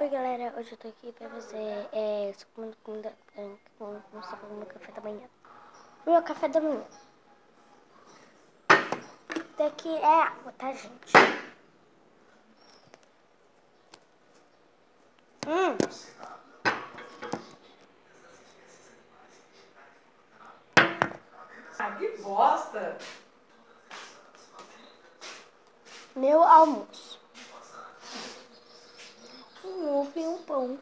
Oi galera, hoje eu tô aqui pra fazer é, comendo comida, é, mostrar o meu café da manhã. O meu café da manhã. Daqui é água, tá gente? Hum. Ah, que bosta! Meu almoço. Um ovo e um pão.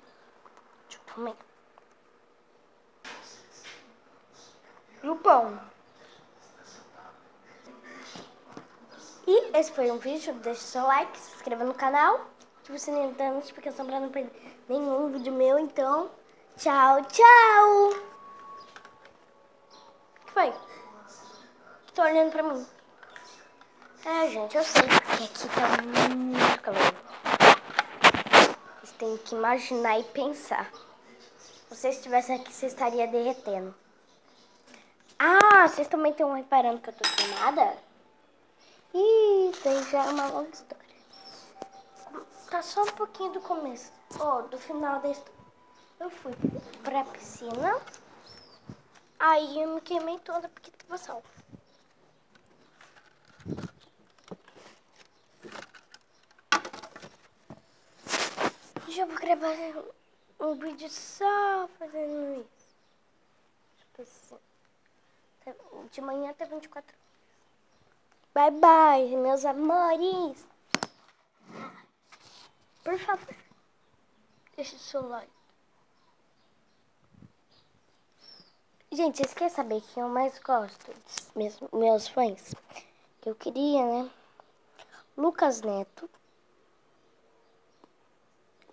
Deixa eu comer. E o pão. E esse foi um vídeo. Deixe seu like, se inscreva no canal. Ative o sininho da notificação pra não perder nenhum vídeo meu. Então, tchau, tchau! O que foi? Tô olhando pra mim. É, gente, eu sei porque aqui tá muito calor. Que imaginar e pensar. Se você estivesse aqui, você estaria derretendo. Ah, vocês também estão reparando que eu tô queimada? Ih, daí já é uma longa história. Tá só um pouquinho do começo. Ó, oh, do final da história. Eu fui pra piscina. Aí eu me queimei toda porque tava sol. Hoje eu vou gravar um vídeo só fazendo isso. Tipo assim. De manhã até 24 horas. Bye bye, meus amores. Por favor, deixa o seu like. Gente, vocês querem saber quem eu mais gosto? Meus, meus fãs? Eu queria, né? Lucas Neto.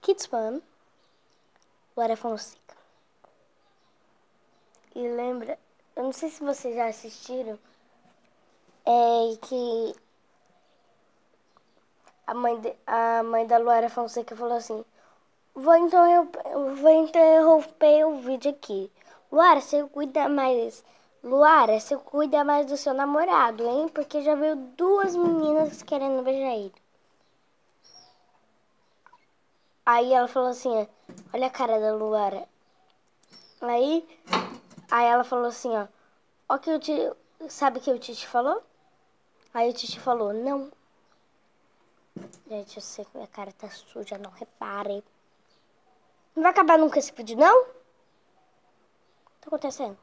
Kids Fan, Laura Fonseca. E lembra, eu não sei se vocês já assistiram, é que a mãe, de, a mãe da Luara Fonseca falou assim, vou, então eu, vou interromper o vídeo aqui. Luara, você cuida mais... Luara, você cuida mais do seu namorado, hein? Porque já veio duas meninas querendo beijar ele. Aí ela falou assim, olha a cara da Luara. Aí, aí ela falou assim, ó, ó que o tio, sabe que o Titi falou? Aí o Titi falou, não. Gente, eu sei que minha cara tá suja, não repare. Não vai acabar nunca esse vídeo, não? O que tá acontecendo?